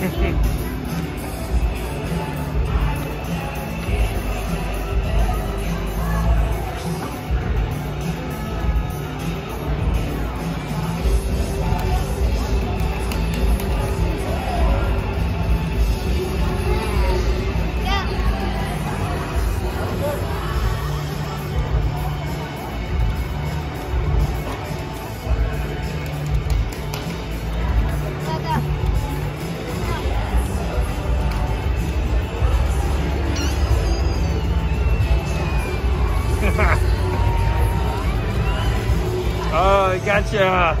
Thank you. oh, gotcha.